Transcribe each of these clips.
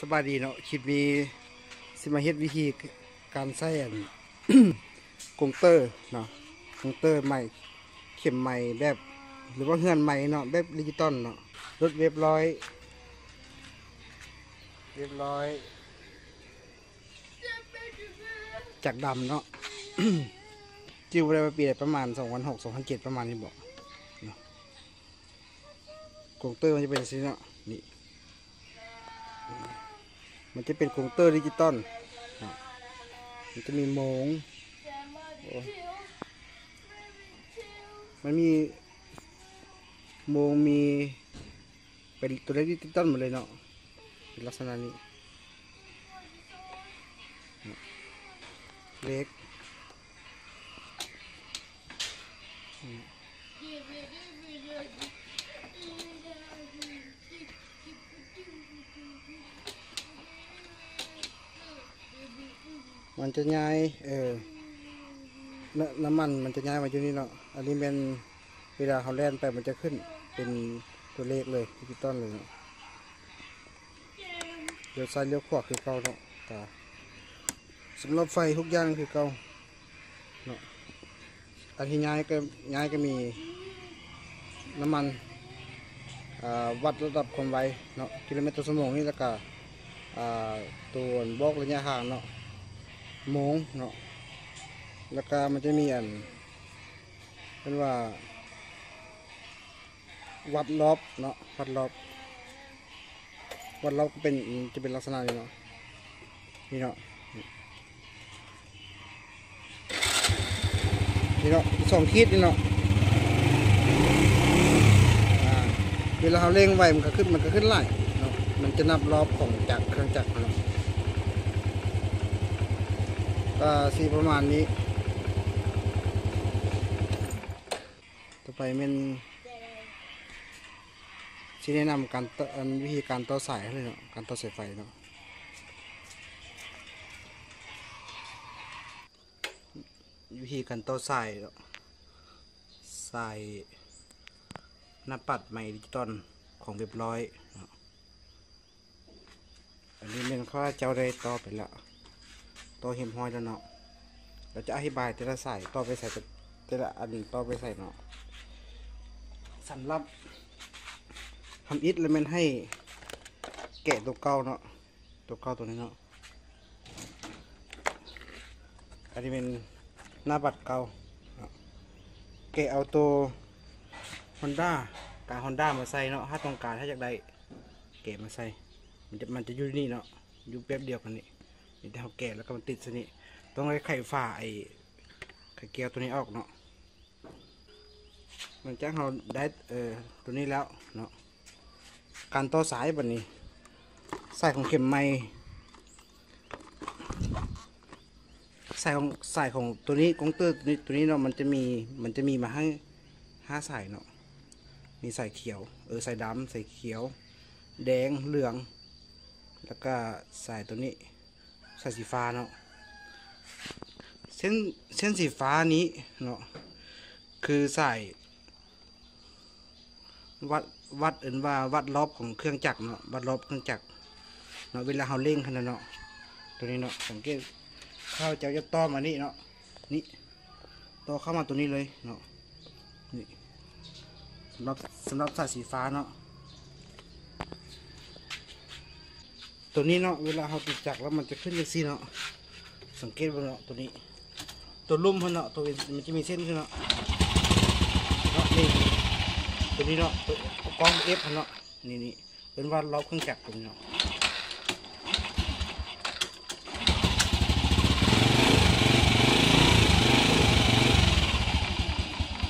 สบายดีเนาะคลิปนี้สิมาเฮ็ดวิธีการใส่อันกงเตอร์เนาะกงเตอร์ใหม่ เข็มใหม่แบบ หรือว่าเฮือนใหม่เนาะแบบดิจิตอลเนาะรถเรียบร้อย เรียบร้อย จากดำเนาะจิ้วได้มาปีได้ประมาณ2006 2007ประมาณนี้บอกเนาะกงเตอร์มันจะเป็นสีเนาะนี่ มันจะเป็นคอมพิวเตอร์ดิจิตอลมันจะมีโมง มันมีโมงมีเป็นตัวเลขดิจิตอลหมดเลยเนาะเป็นลักษณะนี้เล็ก มันจะย้ายเออน้ำมันมันจะย้ายมาอยู่นี่เนาะอันนี้เป็นเวลาเขาแล่นไปมันจะขึ้นเป็นตัวเลขเลยดิจิตอลเลยเนาะเดี๋ยวซ้ายเลี้ยวขวาคือเก่าเนาะตาสำหรับไฟทุกอย่างคือเก่าเนาะอันที่ย้ายก็ย้ายก็มีน้ำมันวัดระดับความไวเนาะกิโลเมตรต่อชั่วโมงนี่แล้วก็อ่าตัวบอกระยะห่างเนาะ มงเนาะแล้วก็มันจะมีอันเป็นว่า วัดรอบเนาะวัดรอบวัดเราก็เป็นจะเป็นลักษณะนี้เนาะนี่เนาะนี่เนาะสองขีดนี่เนาะเวลาเราเร่งไวมันก็ขึ้นมันก็ขึ้นไล่เนาะมันจะนับรอบของจักรเครื่องจักรเนาะ ก็สีประมาณนี้ ต่อไปเป็นที่แนะนำการวิธีการต่อสายเลยเนาะการต่อสายไฟเนาะวิธีการต่อสายเนาะสายหน้าปัดใหม่ดิจิตอลของเรียบร้อยอันนี้เป็นข้อเจ้าได้ต่อไปแล้ว ต่อเห็มห้อยแล้วเนาะเราจะอธิบายแต่ละสายต่อไปใส่แต่ละอันต่อไปใส่เนาะสำหรับทำอิฐแล้วมันให้แกะตัวเก่าเนาะตัวเก่าตัวนี้เนาะอันนี้เป็นหน้าบัตรเก่าแกะเอาตัวฮอนด้ากาฮอนด้ามาใส่เนาะถ้าต้องการถ้าอยากได้แกะมาใส่มันจะมันจะอยู่นี่เนาะอยู่แป๊บเดียวกันนี่ นี่ถ้าเราแกะแล้วก็มันติดซะนี่ต้องให้ไข่ฝาไอ้ไข่เกียวตัวนี้ออกเนาะมันจะเราได้เออตัวนี้แล้วเนาะการต่อสายแบบนี้สายของเข็มไม้สายของสายของตัวนี้กงเตอร์ตัวนี้ตัวนี้เนาะมันจะมีมันจะมีมาให้ห้าสายเนาะมีสายเขียวเออสายดำสายเขียว แดงเหลือง แล้วก็สายตัวนี้ สายสีฟ้าเนาะเส้นเส้นสีฟ้านี้เนาะคือสายวัดวัดเอินว่าวัดรอบของเครื่องจักรเนาะวัดรอบเครื่องจักรเนาะเวลาเราเร่งขนาดเนาะตัวนี้เนาะสังเกตข้าวจะจะต้อมานี่เนาะนี่ต่อเข้ามาตัวนี้เลยเนาะนี่สำหรับสำหรับสายสีฟ้าเนาะ ตัวนี้เนาะเวลาเราติดจักรแล้วมันจะขึ้นอย่างซี่เนาะสังเกตว่าเนาะตัวนี้ ตัวลุ่มเพิ่นาะตัวมันจะมีเส้นขึ้นเนาะเนาะนี่ตัวนี้เนาะตัวกล้องเอฟเนาะนี่นี่เป็นว่าเราเครื่องจักรตัวนี้เนาะ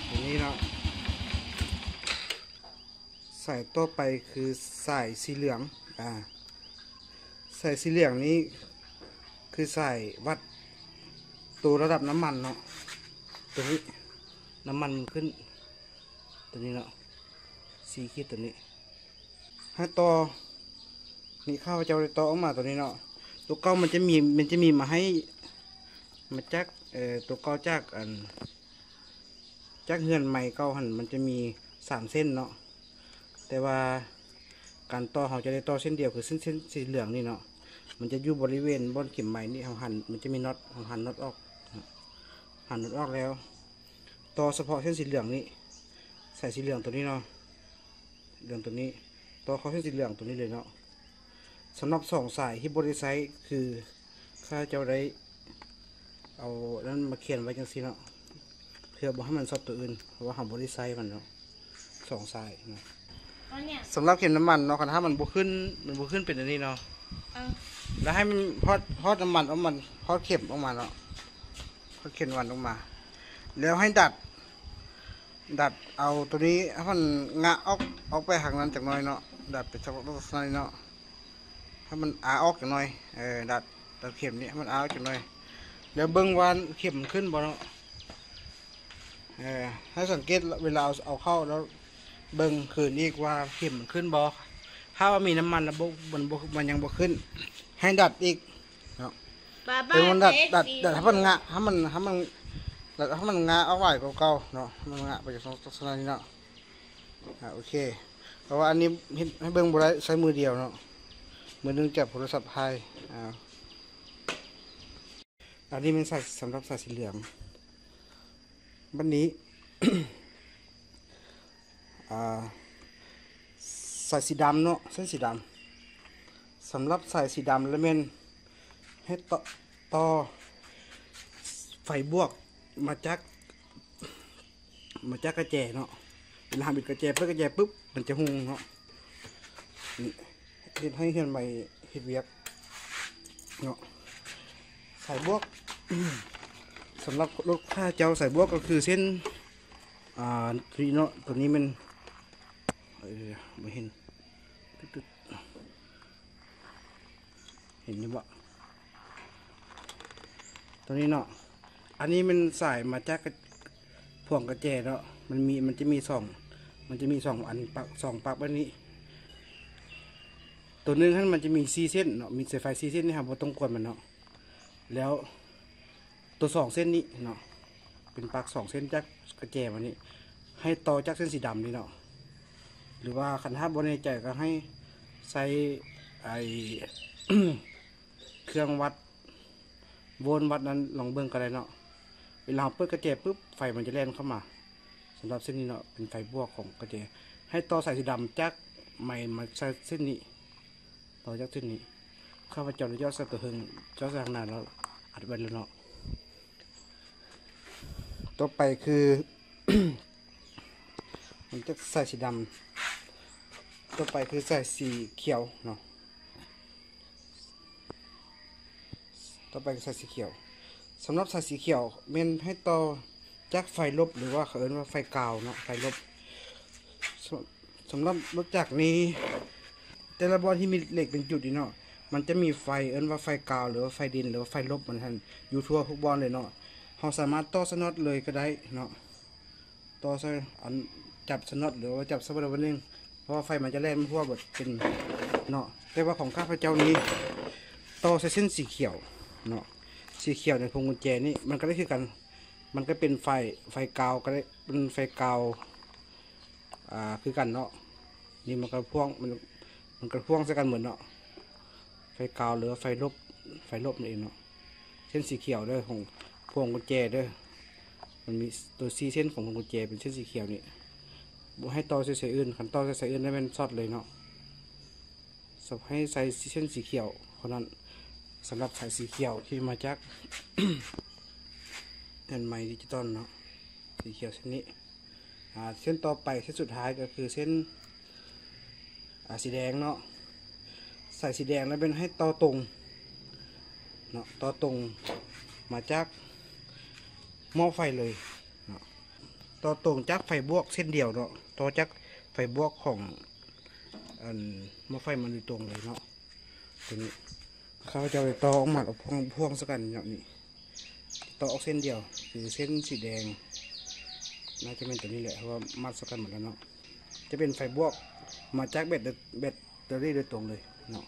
ตัวนี้เนาะสายต่อไปคือใสายสีเหลือง อ่า ใสายสีเหลืองนี้ คือใสายวัดตัวระดับน้ำมันเนาะตัวนี้น้ำมันมันขึ้น ตัวนี้เนาะสีขีดตัวนี้ให้ต่อนี่ข้าวเจ้าได้ต่อออกมาตัวนี้เนาะตัวเก้ามันจะมีมันจะมีมาให้มาจากเอ่อตัวเก้าจากอันจากเฮือนใหม่เก้าหันมันจะมีสามเส้นเนาะแต่ว่าการต่อเราจะได้ต่อเส้นเดียวคือเส้นเส้นสีเหลืองนี่เนาะ มันจะอยู่บริเวณบนเข็มไม้นี่เราหันมันจะมีน็อตเราหันน็อตออกหันน็อตออกแล้ว ต่อเฉพาะเส้นสีเหลืองนี่ใส่สีเหลืองตัวนี้เนาะเหลืองตัวนี้ ต่อเข้าเส้นสีเหลืองตัวนี้เลยเนาะสำหรับสองสายที่บริไซต์คือข้าเจ้าได้เอานั้นมาเขียนไว้จังซี่เนาะเพื่อบ่ให้มันซบตัวอื่นเพราะว่าเราบริไซต์มันเนาะสองสายเนาะอันเนี้ยสำหรับเข็มน้ำมันเนาะคันถ้ามันบุขึ้นมันบุขึ้นเป็นอันนี้เนาะเอา แล้วให้มันพอดพอดน้ำมันออกมันพอดเข็มออกมาเนาะพอดเข็มน้ำมันออกมา แล้วให้ดัด ดัดเอาตัวนี้ให้มันงะออกออกไปห่างนั้นจากหน้อยเนาะดัดไปสักลักษณะนี้เนาะให้มันอาออกจากหน่อยเออดัดดัดเข็มนี้ให้มันอาออกจากหน่อยแล้วเบิ้งวานเข็มขึ้นบ่เนาะเออให้สังเกตเวลาเอาเอาเข้าแล้วเบิ่งคืนอีกว่าเข็มมันขึ้นบ่ถ้าว่ามีน้ำมันแล้วบ่มันบ่มันยังบ่ขึ้น ให้ดัดอีกป้าป้าเออมันดัดเจ๊ดัดสีดัดให้มันงะให้มันให้มันดัดให้มันงะเอาไว้เก่าๆเนาะให้มันงะไปจากลักษณะนี้เนาะอ่าโอเคเพราะว่าอันนี้เฮ็ดให้เบิ่งบ่ได้ใช้มือเดียวเนาะมือหนึงจับโทรศัพท์พายอ่าอันนี้เป็นสายสำหรับสายสีเหลืองบัดนี้อ่าสายสีดำเนาะเส้นสีดำ สำหรับสายสีดำแล้วแม่นให้ต่อต่อไฟบวกมาจาก มาจากกระแจเนาะเวลาบิดกระแจเพื่อกระแจปุ๊บมันจะหุงเนาะนี่เฮ็ดให้เห็นใบเฮ็ดเวียกเนาะสายบวกสำหรับรถข้าเจ้าสายบวกก็คือเส้นอ่าทีเนาะตัวนี้มันเออไม่เห็นตึ๊ด ห็นอยังบ่ตัวนี้เนาะอันนี้มันสายมาจากพวงกระแจเนาะมันมีมันจะมีสองมันจะมีสองอันปักสองปักแบบนี้ ตัวหนึงท่านมันจะมีซีเส้นเนาะมีสายไฟซีเส้นนี่ครับว่าต้องกวนมันเนาะแล้วตัวสองเส้นนี้เนาะเป็นปลักสองเส้นจากกระแจมันนี่ให้ต่อจากเส้นสีดำนี่เนาะหรือว่าคันถ้าบนในใจก็ให้ใส่ไอ เครื่องวัดโวลต์วัดนั้นลองเบิ่งก็ได้เนาะเวลาเปิดกระแจปุ๊บไฟมันจะแล่นเข้ามาสำหรับเส้นนี้เนาะเป็นไฟบวกของกระแจให้ต่อสายสีดำจากใหม่มาใช้เส้นนี้ ต่อจากเส้นนี้ข้าพเจ้าในยอดสัตว์ตัวหึงยอดสัตว์ทางนานแล้วอัดไว้แล้วเนาะต่อไปคือมันจะใส่สีดำต่อไปคือใส่สีเขียวเนาะ ต่อไปคือใส่สีเขียวสำหรับใส่สีเขียวเมนให้ต่อจากไฟลบหรือว่าเขาเอิ้นว่าไฟกาวเนาะไฟลบสสำหรับรถจักรนี้ แต่ละบอลที่มีเหล็กเป็นจุดนี่เนาะมันจะมีไฟเอิ้นว่าไฟกาวหรือว่าไฟดินหรือว่าไฟลบมันทันอยู่ทั่วทุกบอลเลยเนาะเราสามารถต่อสน็อตเลยก็ได้เนาะต่อใส่อันจับสน็อตหรือว่าจับสะบัดวันนึงเพราะว่าไฟมันจะแล่นทั่วหมดเป็นเนาะแต่ว่าของข้าพเจ้านี้ต่อใส่เส้นสีเขียว เนาะสีเขียวในพวงกุญแจนี่มันก็ได้คือกัน มันก็เป็นไฟไฟกาวก็ได้เป็นไฟกาวอ่าคือกันเนาะนี่มันก็พ่วงมันมันก็พ่วงใส่กันเหมือนเนาะไฟกาวหรือไฟลบไฟลบนี่เองเนาะเส้นสีเขียวด้อของพวงกุญแจด้อมันมีตัวซีเส้นของพวงกุญแจเป็นเส้นสีเขียวนี่บให้ต่อใส่สายอื่นขันต่อใส่สายอื่นได้เป็นซอดเลยเนาะสับให้ใส่เส้นสีเขียวเพราะนั้น สำหรับสายสีเขียวที่มาจากเงินไม้ดิจิตอลเนาะสีเขียวเส้นนี้เส้นต่อไปเส้นสุดท้ายก็คือเส้นสีแดงเนาะใส่สีแดงแล้วเป็นให้ต่อตรงเนาะต่อตรงมาจากหม้อไฟเลยเนาะต่อตรงจากไฟบวกเส้นเดียวเนาะต่อจากไฟบวกของอันหม้อไฟมันโดยตรงเลยเนาะตัวนี้ เขาจะไปต่อออกมาเอาพ่วงพ่วงสักกันอย่างนี้ต่อออกเส้นเดียวคือเส้นสีแดงน่าจะเป็นตัวนี้แหละเพราะว่ามัดสักกันหมดแล้วเนาะจะเป็นไฟบวกมาจากแบตแบตเตอรี่โดยตรงเลยเนาะ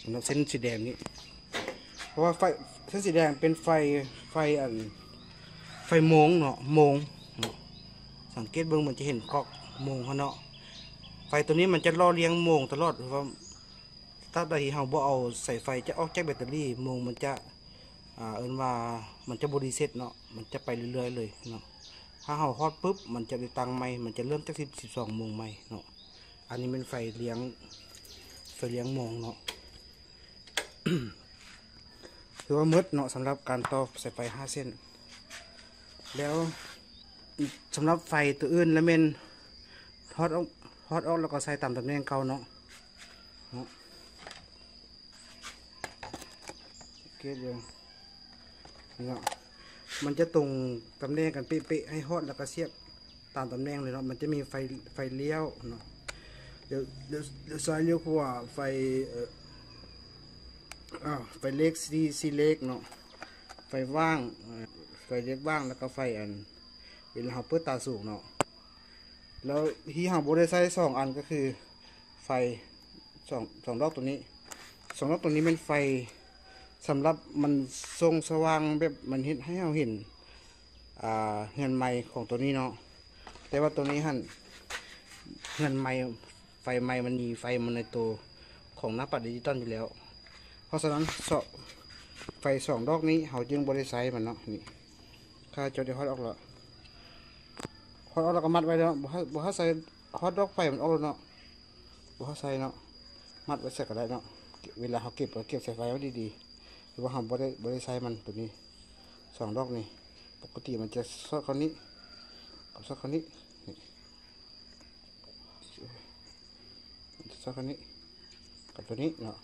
สำหรับเส้นสีแดงนี้ เพราะว่าไฟเส้นสีแดงเป็นไฟไฟอันไฟโมงเนาะโมงสังเกตเบิ่งมันจะเห็นกอกโมงเขาเนาะไฟตัวนี้มันจะล่อเลี้ยงโมงตลอดเพราะว่า ถ้าใดเราบ่เอาใส่ไฟจะออกจากแบตเตอรี่โมงมันจะอ่าเอิ้นว่ามันจะบรีเซ็ตเนาะมันจะไปเรื่อยๆเลยเนาะถ้าเราฮอดปุ๊บมันจะได้ตังใหม่มันจะเริ่มจากสิบสิบสองโมงใหม่เนาะอันนี้เป็นไฟเลี้ยงไฟเลี้ยงโมงเนาะถือว่ามืดเนาะสำหรับการต่อสายไฟห้าเส้น แล้วสำหรับไฟตัวอื่นแล้วเมนทอดออกทอดออกแล้วก็ใส่ตามตำแหน่งเก่าเนาะ เกลียดยังนี่เนาะมันจะตรงตำแหน่งกันเป๊ะๆให้ฮอดแล้วก็เสียบตามตำแหน่งเลยเนาะมันจะมีไฟไฟเลี้ยวเนาะเดี๋ยวเดี๋ยวเดี๋ยวซ้ายเลี้ยวขวาไฟเอ่อาไฟเล็กซีซีเล็กเนาะไฟว่างไฟเล็กว่างแล้วก็ไฟอันเวลาเราเปิดตาสูงเนาะแล้วที่เราบได้ใช้สองอันก็คือไฟสองสองดอกตัวนี้สองดอกตัวนี้เป็นไฟ สำหรับมันทรงสว่างแบบมันเห็นให้เราเห็นอ่าเงินไม้ของตัวนี้เนาะแต่ว่าตัวนี้หันเงินไม้ไฟไม้มันมีไฟมันในตัวของหน้าปัดดิจิตอลอยู่แล้ว เพราะฉะนั้นสาะไฟสองดอกนี้เขาจึงบริไซมันเนาะนี่ข้าเจดได้ฮอดออกแล้วฮอดออกแล้วก็มัดไว้แล้วบ่ให้บ่ให้ใส่ฮอดดอกไฟมันออกแล้วเนาะบ่ให้ใส่เนาะมัดไว้ใส่ก็ได้เนาะเวลาเขาเก็บก็เก็บใส่ไฟไว้ดีๆ หรือว่าเขาบ่ได้บ่ได้ใส่มันตัวนี้สองดอกนี่ปกติมันจะซอดเขานี้กับซอดเขานี้นี่มันจะซอดเขานี้กับตัวนี้เนาะ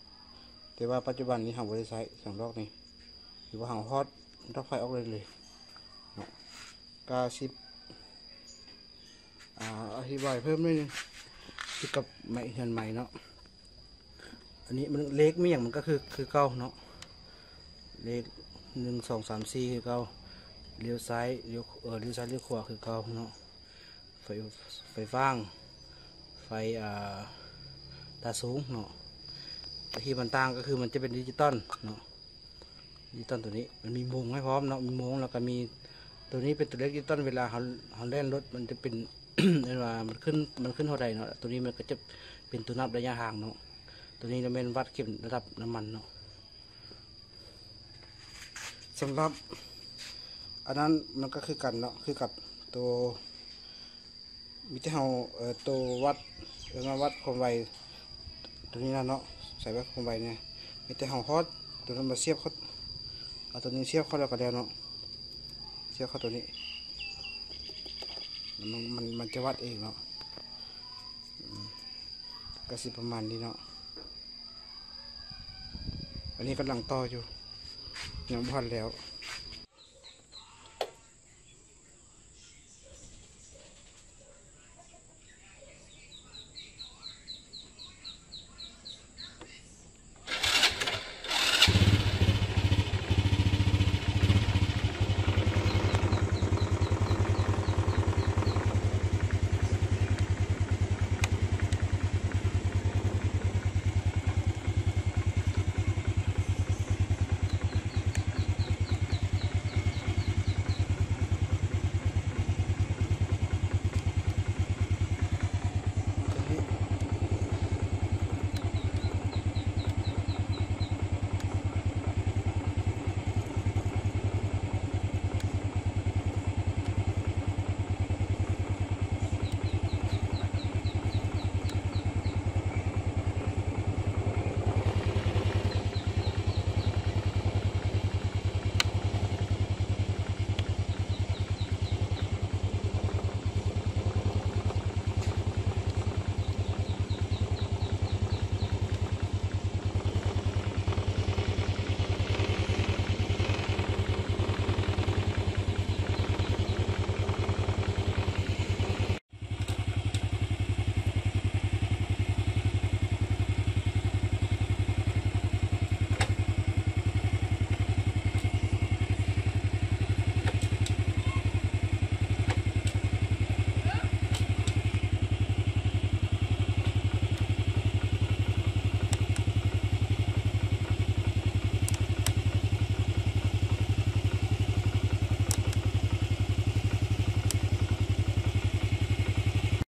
แต่ว่าปัจจุบันนี้เราบริใช้สองดอกนี้หรือว่าเราฮอดดอกไฟออกเลยเลยเนาะกาสิบอ่าอธิบายเพิ่มนิดนึงที่กับไม้เฮือนไม้เนาะอันนี้มันเล็กไม่อย่างมันก็คือคือเก้าเนาะ เลขหนึ่งสองสามสี่คือเก้าเลี้ยวซ้ายเลี้ยวเออเลี้ยวซ้ายเลี้ยวขวาคือเก้าเนาะไฟไฟฟ้างไฟอ่าตาสูงเนาะแต่ที่มันต่างก็คือมันจะเป็นดิจิตอลเนาะดิจิตอลตัวนี้มันมีโมงให้พร้อมเนาะมีโมงแล้วก็มีตัวนี้เป็นตัวเล็กดิจิตอลเวลาเขาเขาเล่นรถมันจะเป็นเว่ามันขึ้นมันขึ้นเท่าใดเนาะตัวนี้มันก็จะเป็นตัวนับระยะห่างเนาะตัวนี้จะเป็นวัดเก็บระดับน้ำมันเนาะ สำหรับอันนั้นมันก็คือกันเนาะคือกับตัวมิเตอร์เฮาเอ่อตัววัดเรียกว่าวัดความไวตัวนี้นะเนาะใส่ไว้คงไวเนี่ยมีแต่ห้องฮอตตัวนั้นมาเสียบเขาเอาตัวนี้เสียบเข้าแล้วก็แล้วเนาะเสียบเข้าตัวนี้มันมันมันจะวัดเองเนาะก็สิประมาณนี้เนาะอันนี้กำลังต่ออยู่ ยังพันแล้ว